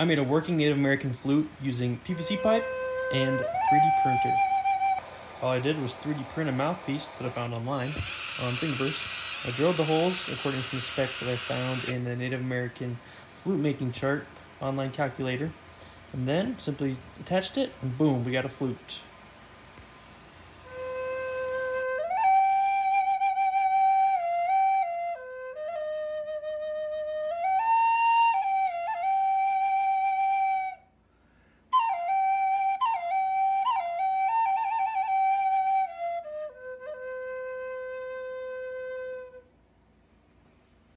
I made a working Native American flute using PVC pipe and 3D printer. All I did was 3D print a mouthpiece that I found online on Thingiverse. I drilled the holes according to the specs that I found in a Native American flute making chart online calculator and then simply attached it and boom we got a flute